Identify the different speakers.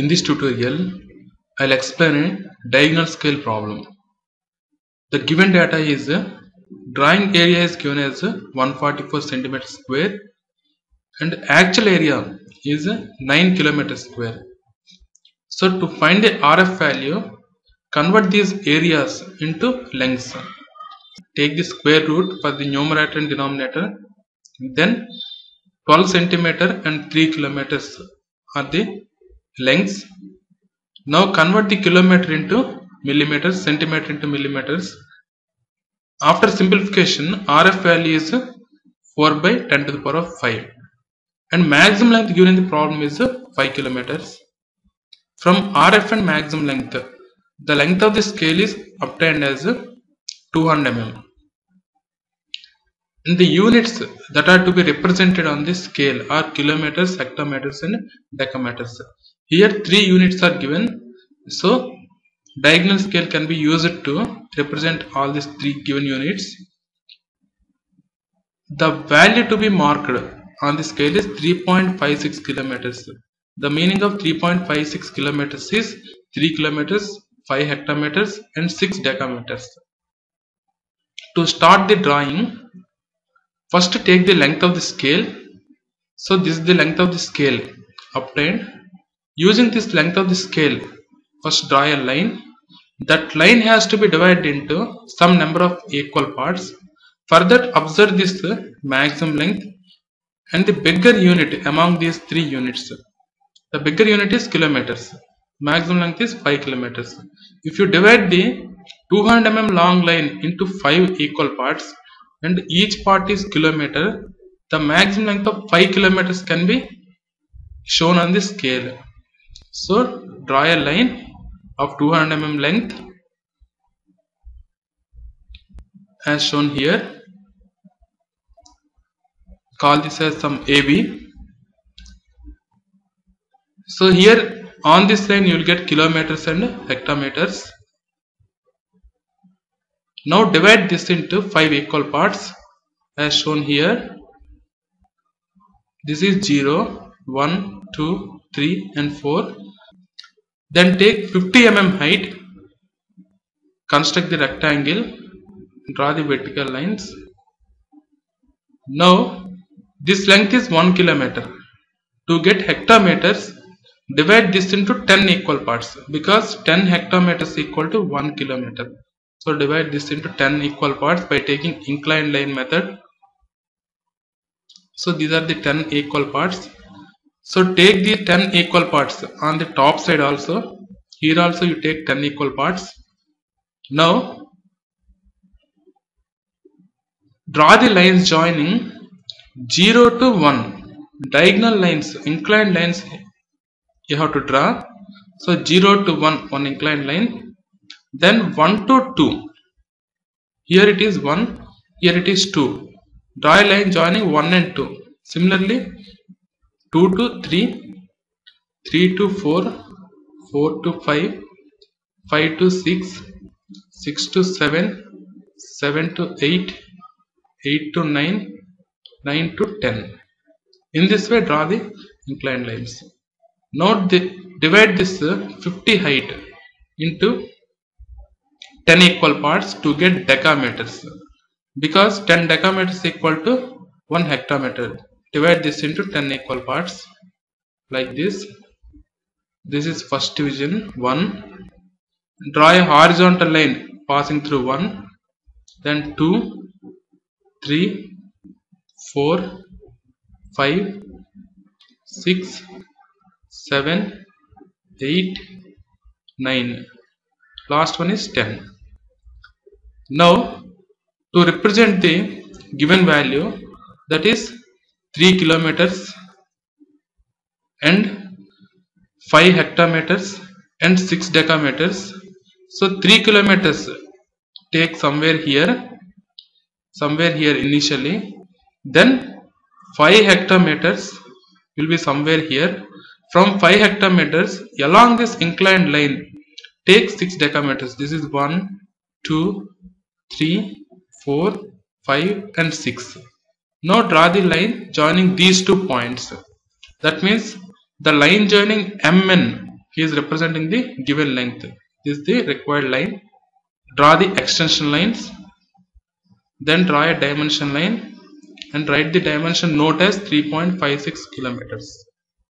Speaker 1: In this tutorial, I'll explain a diagonal scale problem. The given data is uh, drawing area is given as uh, 144 centimeter square and actual area is uh, 9 kilometer square. So to find the RF value, convert these areas into lengths. Take the square root for the numerator and denominator. Then 12 centimeter and 3 kilometers are the lengths. Now convert the kilometer into millimeters, centimeter into millimeters. After simplification, RF value is 4 by 10 to the power of 5 and maximum length given in the problem is 5 kilometers. From RF and maximum length, the length of the scale is obtained as 200 mm. And the units that are to be represented on this scale are kilometers, hectometers and decameters. Here three units are given. So diagonal scale can be used to represent all these three given units. The value to be marked on the scale is 3.56 kilometers. The meaning of 3.56 kilometers is 3 kilometers, 5 hectometers and 6 decameters. To start the drawing, first take the length of the scale. So this is the length of the scale obtained. Using this length of the scale, first draw a line. That line has to be divided into some number of equal parts. Further observe this maximum length and the bigger unit among these three units. The bigger unit is kilometers. Maximum length is 5 kilometers. If you divide the 200 mm long line into 5 equal parts and each part is kilometer, the maximum length of 5 kilometers can be shown on the scale. So draw a line of 200 mm length as shown here. Call this as some AB. So here on this line you will get kilometers and hectometers. Now divide this into 5 equal parts as shown here. This is 0, 1, 2, 3 and 4. Then take 50 mm height, construct the rectangle, draw the vertical lines. Now this length is 1 kilometer. To get hectometers, divide this into 10 equal parts because 10 hectometers equal to 1 kilometer. So divide this into 10 equal parts by taking inclined line method. So these are the 10 equal parts. So take the 10 equal parts. On the top side also. Here also you take 10 equal parts. Now draw the lines joining 0 to 1 diagonal lines inclined lines you have to draw. So 0 to 1 one inclined line. Then 1 to 2 here it is 1 here it is 2 draw a line joining 1 and 2 similarly 2 to 3 3 to 4 4 to 5 5 to 6 6 to 7 7 to 8 8 to 9 9 to 10 in this way draw the inclined lines. Note the divide this uh, 50 height into 10 equal parts to get decameters. Because 10 decameters equal to 1 hectometer divide this into 10 equal parts like this. This is first division 1 draw a horizontal line passing through 1 then 2 3 4 5 6 7 8 9 last one is 10 now to represent the given value that is 3 kilometers and 5 hectometers and 6 decameters. So 3 kilometers take somewhere here somewhere here initially. Then 5 hectometers will be somewhere here. From 5 hectometers along this inclined line take 6 decameters. This is 1 2 3 4 5 and 6 now draw the line joining these two points. That means the line joining mn is representing the given length. This is the required line. Draw the extension lines. Then draw a dimension line and write the dimension note as 3.56 kilometers